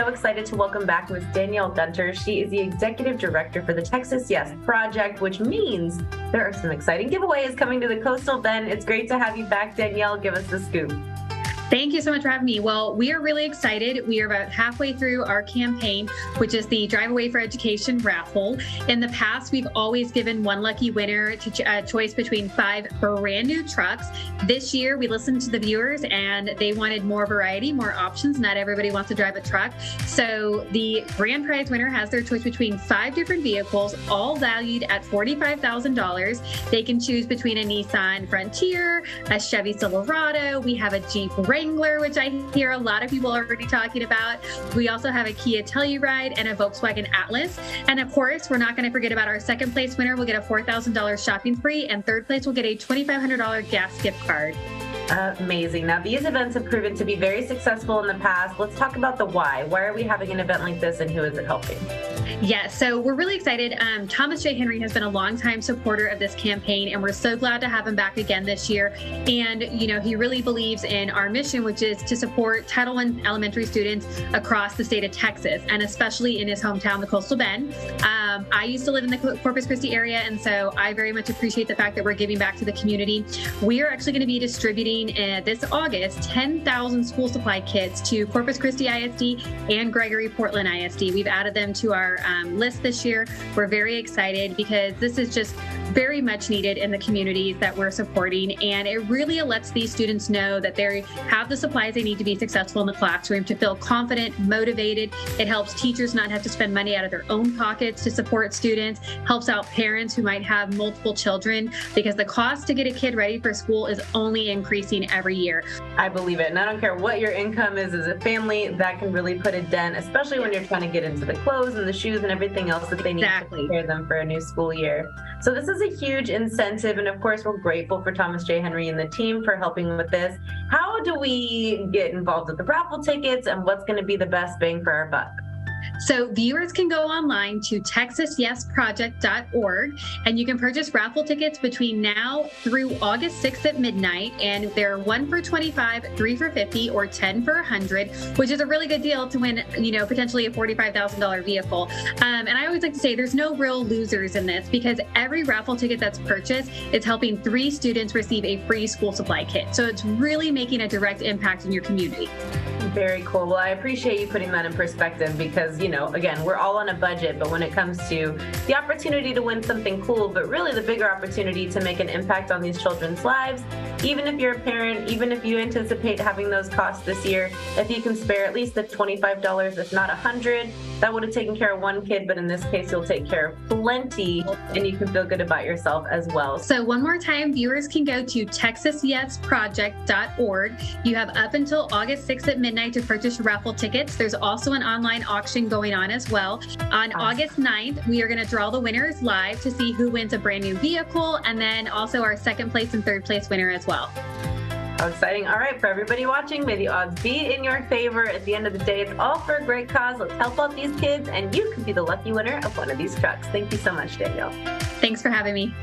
so excited to welcome back Ms. Danielle Gunter. She is the Executive Director for the Texas Yes Project, which means there are some exciting giveaways coming to the Coastal Bend. It's great to have you back, Danielle. Give us the scoop. Thank you so much for having me. Well, we are really excited. We are about halfway through our campaign, which is the Drive Away for Education raffle. In the past, we've always given one lucky winner to a uh, choice between five brand new trucks. This year, we listened to the viewers and they wanted more variety, more options. Not everybody wants to drive a truck. So the grand prize winner has their choice between five different vehicles, all valued at $45,000. They can choose between a Nissan Frontier, a Chevy Silverado. We have a Jeep Wrangler Wrangler, which I hear a lot of people already talking about. We also have a Kia Telluride and a Volkswagen Atlas. And of course, we're not going to forget about our second place winner. We'll get a $4,000 shopping spree, and third place will get a $2,500 gas gift card. Amazing. Now, these events have proven to be very successful in the past. Let's talk about the why. Why are we having an event like this and who is it helping? Yeah, so we're really excited. Um, Thomas J. Henry has been a longtime supporter of this campaign, and we're so glad to have him back again this year. And, you know, he really believes in our mission, which is to support Title I elementary students across the state of Texas, and especially in his hometown, the Coastal Bend. Um, I used to live in the Corpus Christi area, and so I very much appreciate the fact that we're giving back to the community. We are actually going to be distributing uh, this August 10,000 school supply kits to Corpus Christi ISD and Gregory Portland ISD. We've added them to our um, list this year. We're very excited because this is just very much needed in the communities that we're supporting. And it really lets these students know that they have the supplies they need to be successful in the classroom, to feel confident, motivated. It helps teachers not have to spend money out of their own pockets to support students, helps out parents who might have multiple children because the cost to get a kid ready for school is only increasing every year. I believe it. And I don't care what your income is as a family, that can really put a dent, especially when you're trying to get into the clothes and the shoes and everything else that they need exactly. to prepare them for a new school year. So this is a huge incentive, and of course, we're grateful for Thomas J. Henry and the team for helping with this. How do we get involved with the raffle tickets, and what's going to be the best bang for our buck? So viewers can go online to texasyesproject.org and you can purchase raffle tickets between now through August 6th at midnight. And they're one for 25, three for 50, or 10 for 100, which is a really good deal to win, you know, potentially a $45,000 vehicle. Um, and I always like to say there's no real losers in this because every raffle ticket that's purchased is helping three students receive a free school supply kit. So it's really making a direct impact in your community. Very cool. Well, I appreciate you putting that in perspective because, you know, again, we're all on a budget, but when it comes to the opportunity to win something cool, but really the bigger opportunity to make an impact on these children's lives, even if you're a parent, even if you anticipate having those costs this year, if you can spare at least the $25, if not 100 that would have taken care of one kid, but in this case, you'll take care of plenty and you can feel good about yourself as well. So, one more time, viewers can go to texasyesproject.org. You have up until August 6th at midnight to purchase raffle tickets. There's also an online auction going on as well. On awesome. August 9th, we are going to draw the winners live to see who wins a brand new vehicle and then also our second place and third place winner as well. How exciting. All right, for everybody watching, may the odds be in your favor. At the end of the day, it's all for a great cause. Let's help out these kids, and you could be the lucky winner of one of these trucks. Thank you so much, Danielle. Thanks for having me.